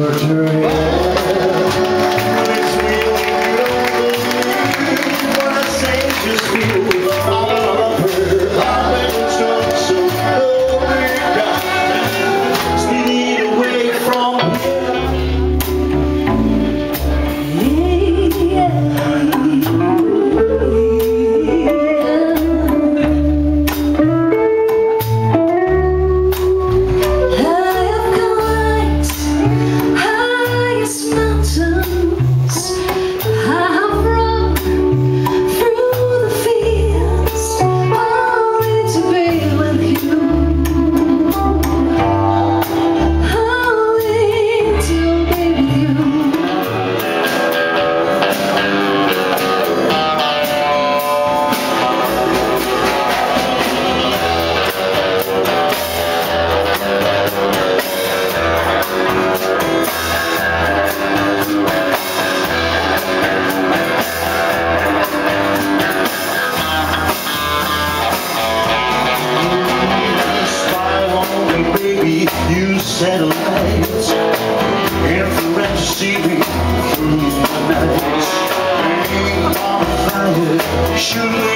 number two.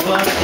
Oh!